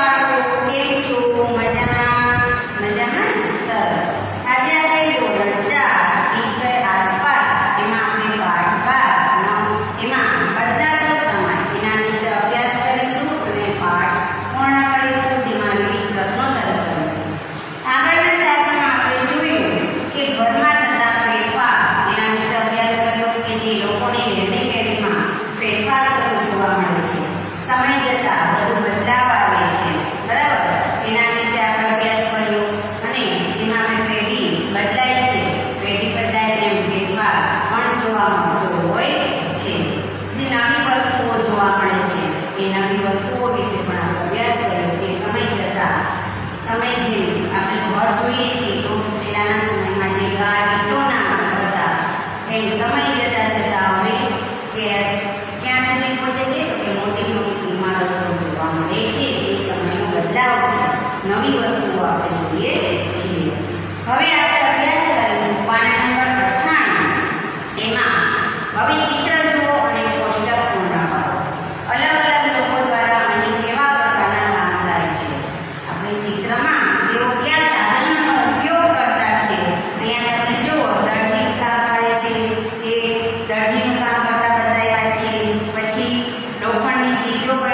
નમસ્કાર કેમ છો મજામાં મજામાં નવી વસ્તુઓ જોવા મળે છે. એ નવી વસ્તુઓ વિશે પણ આપણે અભ્યાસ કર્યો. કે સમય જતાં સમય જેમ આપણે ઘર જોઈએ છીએ તો પહેલાંના સમયમાં જે ગાય ઇટોના હતા, એ સમય જતાં જતાં હવે કે ક્યાં સુધી પહોંચે છે? તો કે મોટી મોટી ઇમારતો જોવા મળે છે. એ સમયનો બદલાવ છે. નવી વસ્તુઓ આપણે જોઈએ છીએ. હવે આપણે અભ્યાસ કરીશું પાના નંબર અઠાણું એમાં હવે દરજીનું કામ કરતા બતાવ્યા છે પછી લોખંડની ચીજો પણ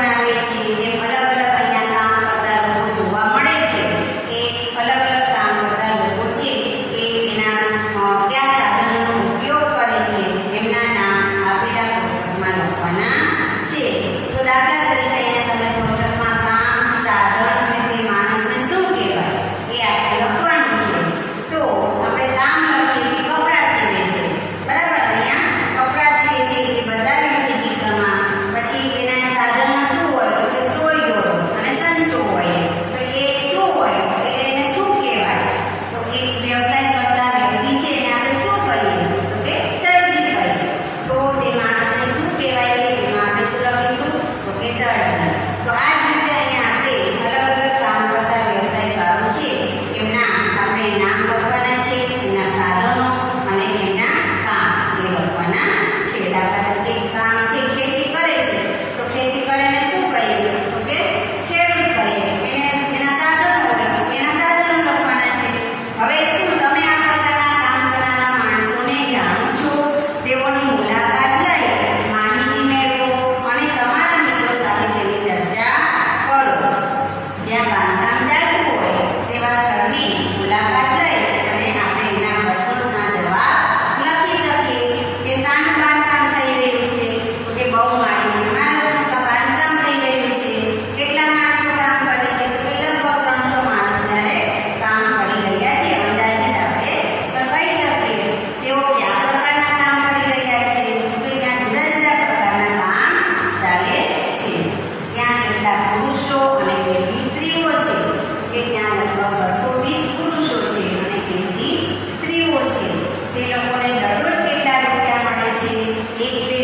एक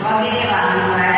我给你吧我来